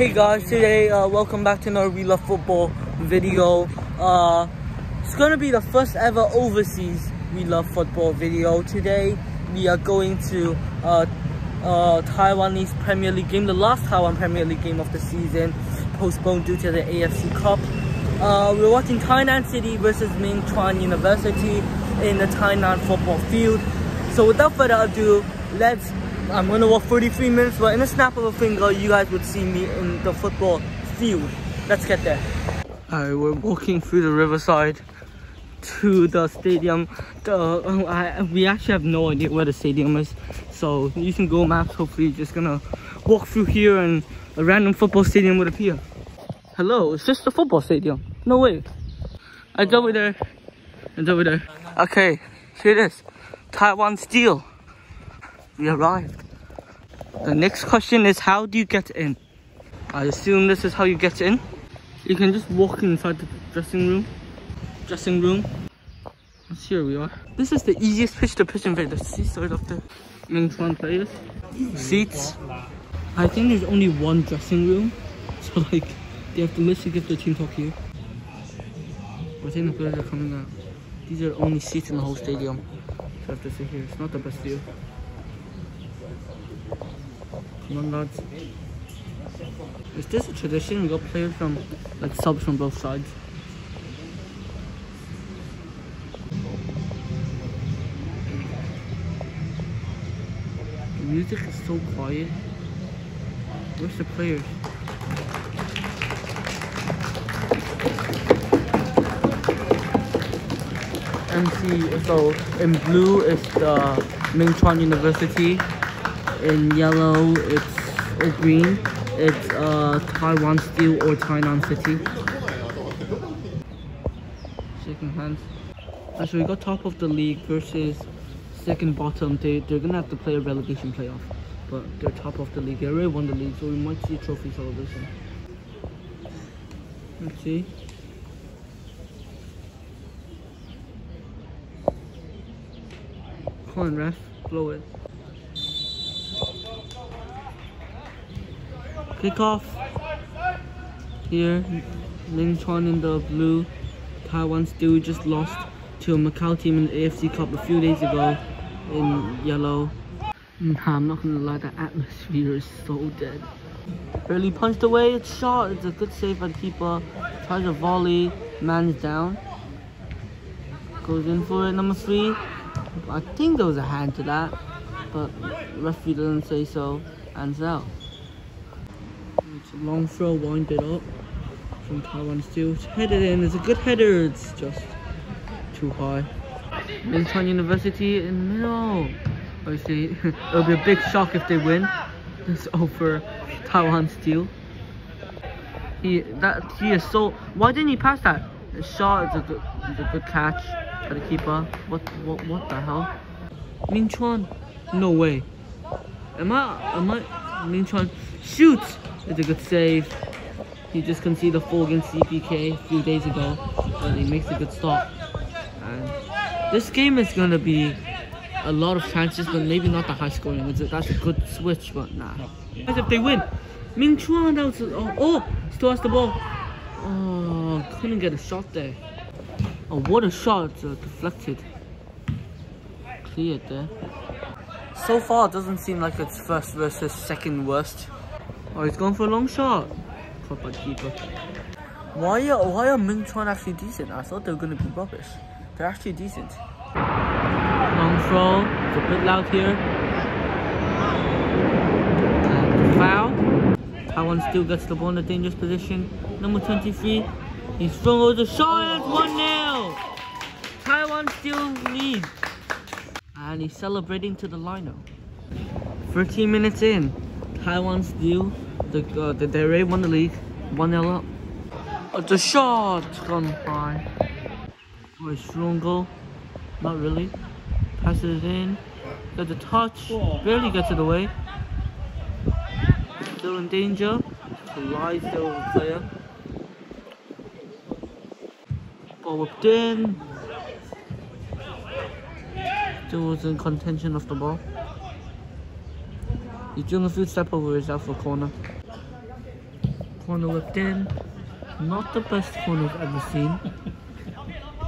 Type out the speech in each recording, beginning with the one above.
Hey guys, today uh, welcome back to another We Love Football video. Uh, it's gonna be the first ever overseas We Love Football video. Today we are going to uh, uh, Taiwanese Premier League game, the last Taiwan Premier League game of the season, postponed due to the AFC Cup. Uh, we're watching Tainan City versus Ming Chuan University in the Tainan football field. So without further ado, let's I'm gonna walk 33 minutes, but in a snap of a finger, you guys would see me in the football field. Let's get there. Alright, we're walking through the riverside to the stadium. The, uh, I, we actually have no idea where the stadium is. So using Google Maps, hopefully you're just gonna walk through here and a random football stadium would appear. Hello, it's just a football stadium. No way. It's over there. It's over there. Okay, here it is. Taiwan Steel we arrived. The next question is how do you get in? I assume this is how you get in. You can just walk inside the dressing room. Dressing room. Let's here we are. This is the easiest pitch to pitch in. The seaside of the Ming Chuan players. Seats. I think there's only one dressing room. So like they have to literally give the team talk here. I think the players are coming out. These are only seats in the whole stadium. So I have to sit here. It's not the best view. Is this a tradition? We got players from, like, subs from both sides. The music is so quiet. Where's the players? MC, so oh, in blue is the Ming Chuan University in yellow it's or green it's uh, Taiwan Steel or Tainan City. Shaking hands. Actually, we got top of the league versus second bottom. They, they're gonna have to play a relegation playoff. But they're top of the league. They already won the league, so we might see a trophy celebration. Let's see. Come on, ref. Blow it. Kickoff here. Ming Chuan in the blue. Taiwan Steel just lost to a Macau team in the AFC Cup a few days ago in yellow. Nah, I'm not gonna lie, the atmosphere is so dead. Early punched away, it's shot. It's a good save by the keeper. Tries a volley, man's down. Goes in for it, number three. I think there was a hand to that, but referee doesn't say so. and out. Long throw, winded up from Taiwan Steel. It's headed in. It's a good header. It's just too high. Ming Chuan University in middle. Obviously, it'll be a big shock if they win. It's over Taiwan Steel. He that he is so. Why didn't he pass that? The shot is a good, is a good catch by the keeper. What what what the hell? Ming Chuan, no way. Am I am I Ming Chuan? Shoot! It's a good save. He just conceded a full against CPK a few days ago, but he makes a good stop. And this game is gonna be a lot of chances, but maybe not the high scoring. It's a, that's a good switch, but nah. As if they win. Ming Chuan, that was, oh, oh, still has the ball. Oh, couldn't get a shot there. Oh, what a shot, uh, deflected. Cleared there. So far, it doesn't seem like it's first versus second worst. Oh, he's going for a long shot. The keeper. Why are, why are Ming Chuan actually decent? I thought they were going to be rubbish. They're actually decent. Long throw. It's a bit loud here. Foul. Taiwan Steel gets the ball in a dangerous position. Number 23. He's thrown over the shot. It's 1-0. Taiwan Steel leads. And he's celebrating to the lino. 13 minutes in. Taiwan Steel, the uh, the they won the league, one 0 up. Oh, the shot gone. Oh, a strong goal. Not really. Passes it in. Got the touch. Barely gets it away. Still in danger. Collides there with the player. Ball whipped in. Still was in contention of the ball. He's doing a few step over his for corner. Corner whipped in. Not the best corner I've ever seen.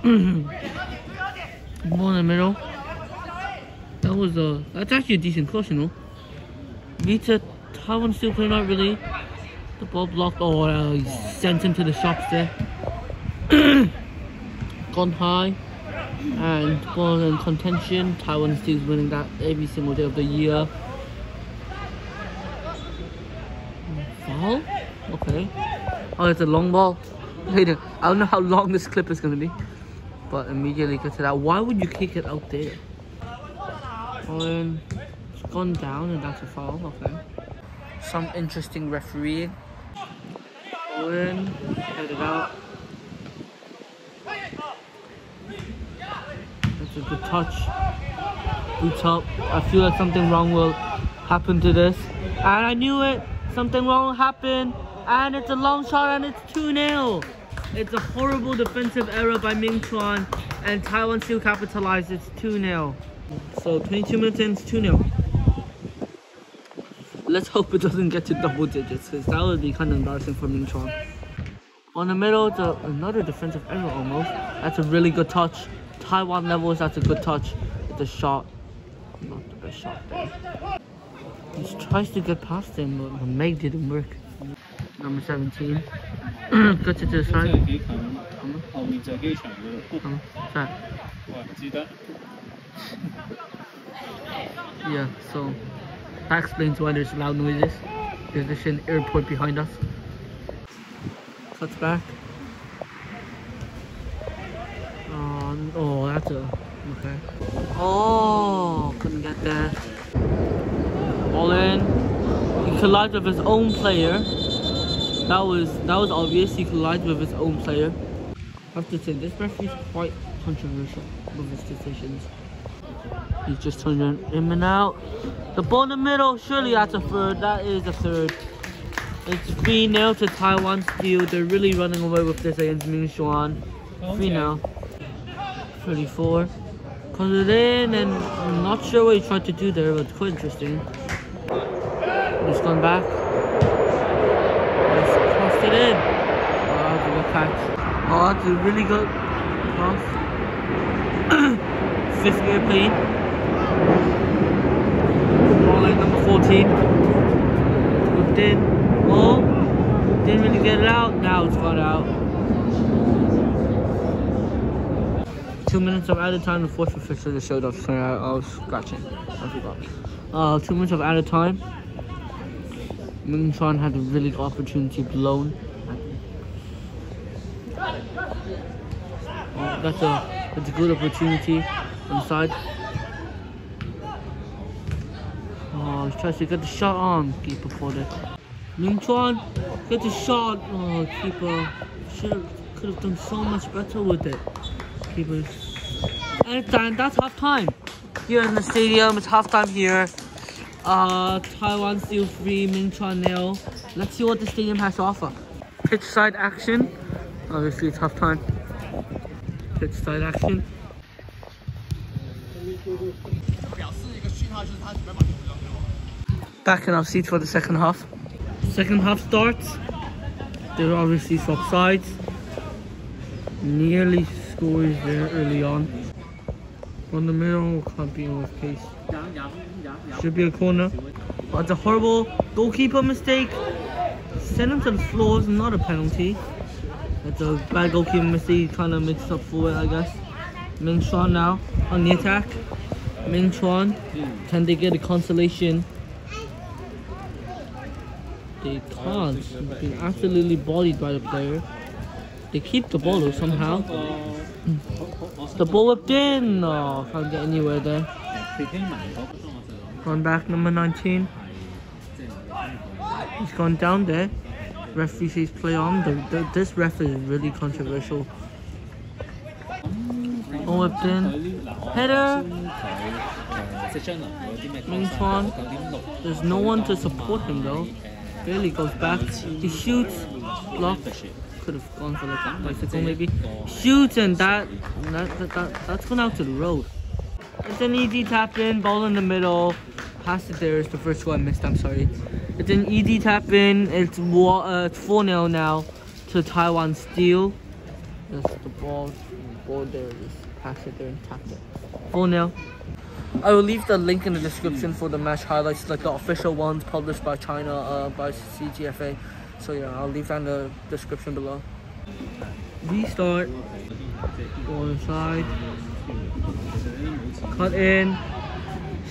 Ball in the middle. That was a. That's actually a decent cross, you know. Vita Taiwan Steel playing out really. The ball blocked. Oh, uh, he sent him to the shops there. Gone high. And ball in contention. Taiwan Steel winning that every single day of the year. Foul? Okay. Oh, it's a long ball. Later. I don't know how long this clip is gonna be. But immediately get to that. Why would you kick it out there? And it's gone down and that's a foul. Okay. Some interesting refereeing. In, head it out. That's a good touch. Boots up. I feel like something wrong will happen to this. And I knew it. Something wrong happened. And it's a long shot and it's 2-0. It's a horrible defensive error by Ming Chuan. And Taiwan Steel capitalized. It's 2-0. So 22 minutes in, it's 2-0. Let's hope it doesn't get to double digits because that would be kind of embarrassing for Ming Chuan. On the middle, it's a, another defensive error almost. That's a really good touch. Taiwan levels, that's a good touch. It's a shot. Not the best shot there. He tries to get past him, but the mag didn't work. Number 17. Got to the side. Yeah, so that explains why there's loud noises. There's an airport behind us. Cuts back. Oh, oh that's a... okay. Oh, couldn't get that. All in. He collides with his own player. That was that was obvious. He collides with his own player. I have to say this referee is quite controversial with his decisions. He's just turning in and out. The ball in the middle, surely that's a third. That is a third. It's 3 0 to Taiwan Steel. They're really running away with this against Ming Chuan. 3 0. 34. Comes it in, and I'm not sure what he tried to do there, but it's quite interesting. He's gone back. He's crossed it in. Oh, that's a good catch. Oh, that's a really good cross. Fifth airplane. Ball in number 14. Whipped in. Oh, didn't really get it out. Now it's got out. Two minutes of added time. The fourth official just showed up. I, I was scratching. I forgot. Uh, two minutes of added time. Chuan had a really good opportunity blown. Oh, that's a that's a good opportunity inside. Oh, he tries to get the shot on. Keeper for. Ming Chuan, get the shot. Oh, keeper should could have done so much better with it. Keeper. And. That's half time. Here in the stadium, it's halftime here. Uh, Taiwan Steel free, Ming Chuan nil. Let's see what the stadium has to offer. Pitch side action. Obviously, it's half time. Pitch side action. Back in our seats for the second half. Second half starts. There are obviously swap sides. Nearly scores there early on. On the middle, can't be in with pace. Should be a corner. But it's a horrible goalkeeper mistake. Send him to the floor is not a penalty. It's a bad goalkeeper mistake, kind of makes up for it, I guess. Ming Chuan now on the attack. Ming Chuan, can they get a consolation? They can't. Being absolutely bodied by the player. They keep the ball though somehow. The ball whipped in. Oh, can't get anywhere there. Gone back number 19. He's gone down there. Referee says play on. The, the, this ref is really controversial. Oh, whipped in. Header. Ming Chuan. There's no one to support him though. Barely goes back. He shoots. Block. Could have gone for a bicycle maybe. Shoots and that, that, that, that that's gone out to the road. It's an easy tap in, ball in the middle. Pass it there is the first goal I missed. I'm sorry. It's an easy tap in. It's uh, it's 4 0 now to Taiwan Steel. That's the ball. The ball there. Just pass it there and tap it. 4 0. I will leave the link in the description for the match highlights, like the official ones published by China, uh, by CGFA. So yeah, I'll leave that in the description below. Restart. Go inside. Cut in.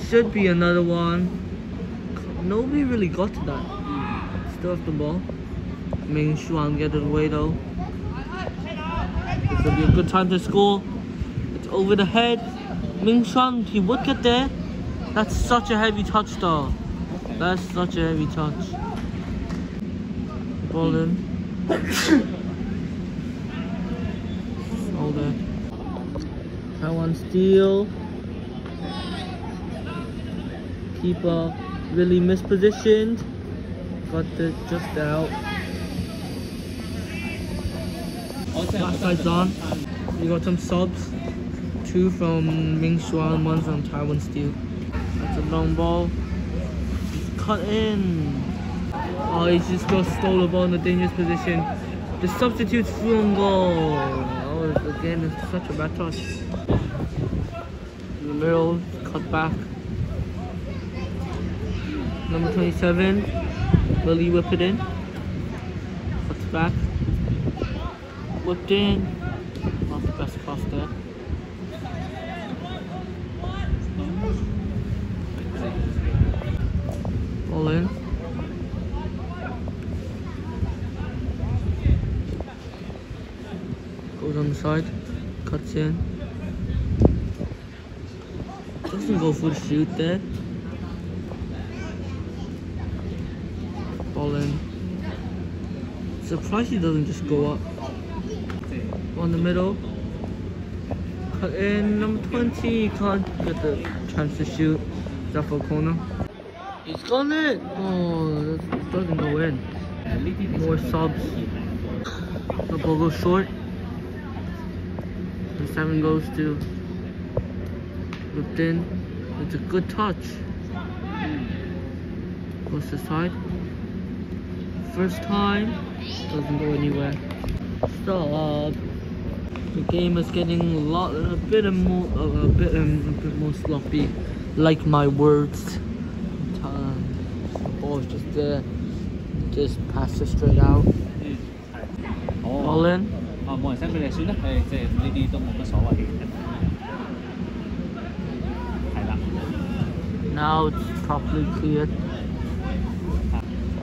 Should be another one. Nobody really got to that. Still have the ball. Ming Chuan get it away though. This will be a good time to score. It's over the head. Ming Chuan, he would get there. That's such a heavy touch though. That's such a heavy touch. Ball in. All there. Taiwan Steel. Keeper really mispositioned. Got it just out. Last on. Got some subs. Two from Ming Chuan, one from Taiwan Steel. That's a long ball. He's cut in. Oh, he's just got stole the ball in a dangerous position. The substitute's through on goal. Oh, again, it's such a bad touch. Middle, cut back. Number 27, Willie whip it in. Cuts back. Whipped in. Not the best cross there. Ball in. Goes on the side. Cuts in. Doesn't go for the shoot there. Ball in. Surprised he doesn't just go up. On the middle. Cut in. Number 20. Can't get the chance to shoot. That for corner? He's gone in. Oh, doesn't go in. More subs. The ball goes short. And seven goes to in. It's a good touch. Goes to side. First time. Doesn't go anywhere. Stop. The game is getting a lot, a bit more, a bit, um, a bit more sloppy. Like my words. Um, the ball is just there. Just pass it straight out. 哦 All in. 啊，冇人 send 俾你算啦，诶，即系呢啲都冇乜所谓嘅。 Now it's properly cleared.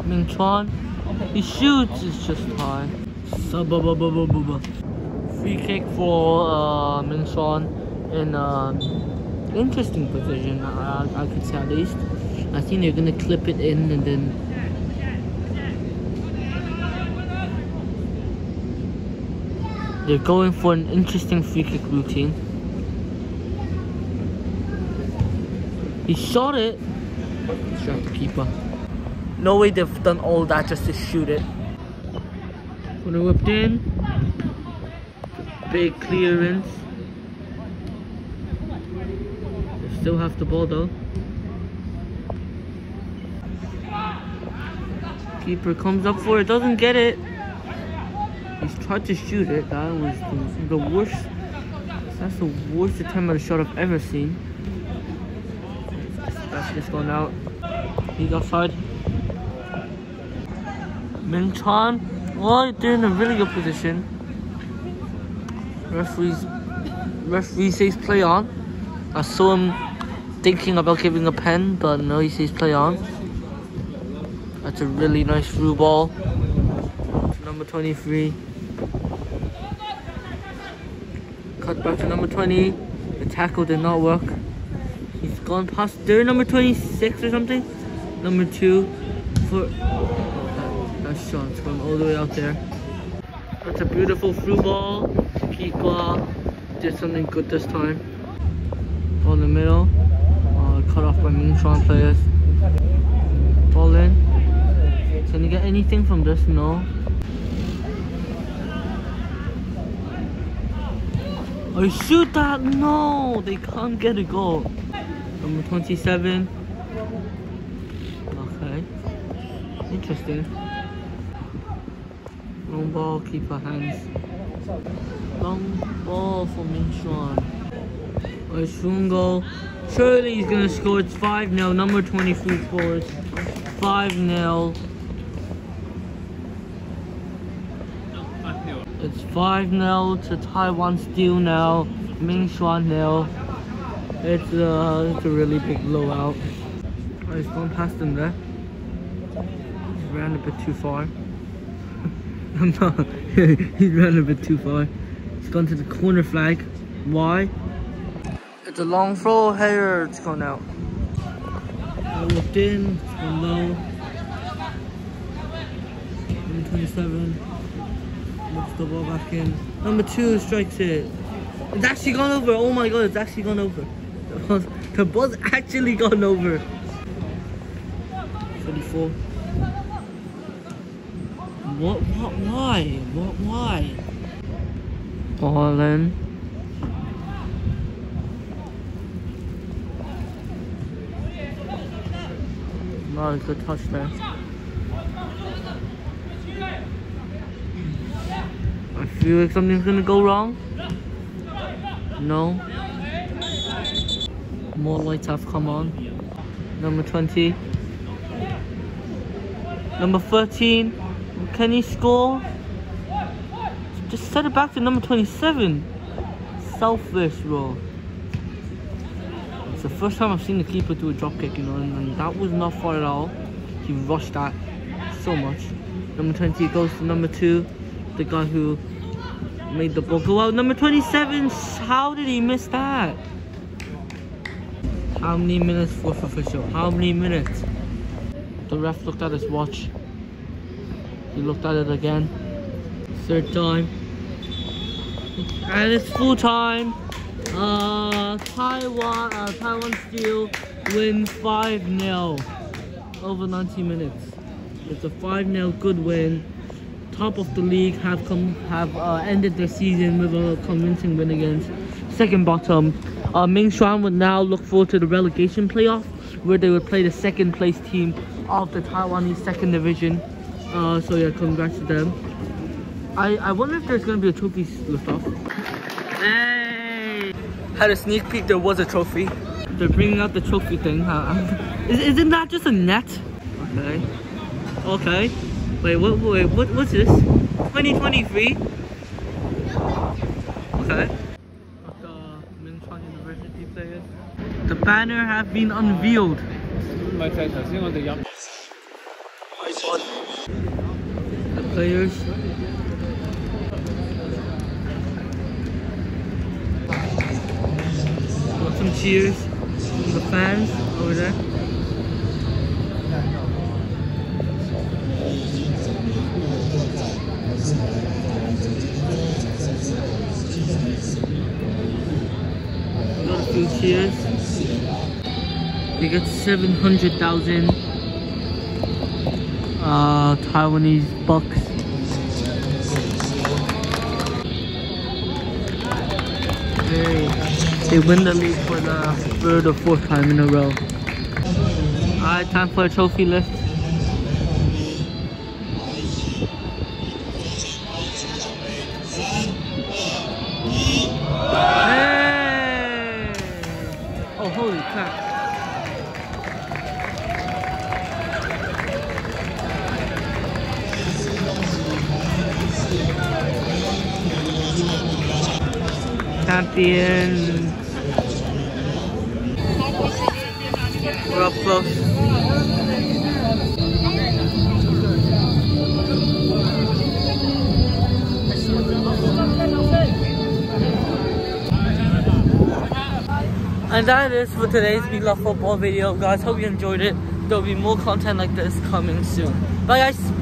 Ming Chuan, he shoots, it's just high. Sub-ba-ba-ba-ba-ba-ba. Free kick for uh, Ming Chuan in um, interesting position, I, I could say at least. I think they're gonna clip it in and then. They're going for an interesting free kick routine. He shot it. Shot the keeper. No way they've done all that just to shoot it. When it whipped in, big clearance. They still have the ball though. Keeper comes up for it, doesn't get it. He's tried to shoot it. That was the, the worst. That's the worst attempt at a shot I've ever seen. That's just gone out. He's offside. Ming Chuan, well, they're in a really good position. Referees, referee says play on. I saw him thinking about giving a pen, but no, he says play on. That's a really nice through ball. Number 23. Cut back to number 20. The tackle did not work. Gone past their number 26 or something. Number 2 for... Oh, that, that shot's going all the way out there. That's a beautiful through ball. Keeper did something good this time. Ball in the middle. Uh, cut off by Ming players. Ball in. Can you get anything from this? No. I shoot that! No! They can't get a goal. Number 27. Okay. Interesting. Long ball, keeper hands. Long ball for Ming Chuan. Oh, Shungo. Surely he's gonna score. It's 5 0. Number 23 scores. 5 0. It's 5 0 to Taiwan Steel now. Ming Chuan nil. It's, uh, it's a really big blowout. Oh, he's gone past him there. He ran a bit too far. no, he ran a bit too far. He's gone to the corner flag. Why? It's a long throw here. It's gone out. I looked in. It's gone low. 27. Looks the ball back in. Number two strikes it. It's actually gone over. Oh my god, it's actually gone over. The ball's, actually gone over. 34. What, what, why? What, why? Ball in. Not a good touch there. I feel like something's gonna go wrong. No. More lights have come on. Number 20. Number 13. Can he score? Just set it back to number 27. Selfish, bro. It's the first time I've seen the keeper do a drop kick, you know, and, and that was not far at all. He rushed that so much. Number 20 goes to number 2, the guy who made the ball go out. Number 27, how did he miss that? How many minutes fourth official? How many minutes? The ref looked at his watch. He looked at it again. Third time. And it's full time. Uh, Taiwan, uh, Taiwan Steel wins 5-0 over 90 minutes. It's a 5-0 good win. Top of the league have come have uh, ended their season with a convincing win against second bottom. Uh, Ming Chuan would now look forward to the relegation playoff, where they would play the second place team of the Taiwanese second division. Uh, so yeah, congrats to them. I I wonder if there's gonna be a trophy lift off. Hey! Had a sneak peek. There was a trophy. They're bringing out the trophy thing. Huh? is, isn't that just a net? Okay. Okay. Wait, what? Wait, what? What's this? 2023. Okay. The Ming Chuan University players. The banner have been unveiled. The players. Got some cheers from the fans over there. Got a few cheers. They got 700,000 uh, Taiwanese bucks. They, they win the league for the third or fourth time in a row. Alright, time for a trophy lift. Hey! Oh, holy crap. Up close. And that is for today's We Love Football video. Guys, hope you enjoyed it. There'll be more content like this coming soon. Bye guys!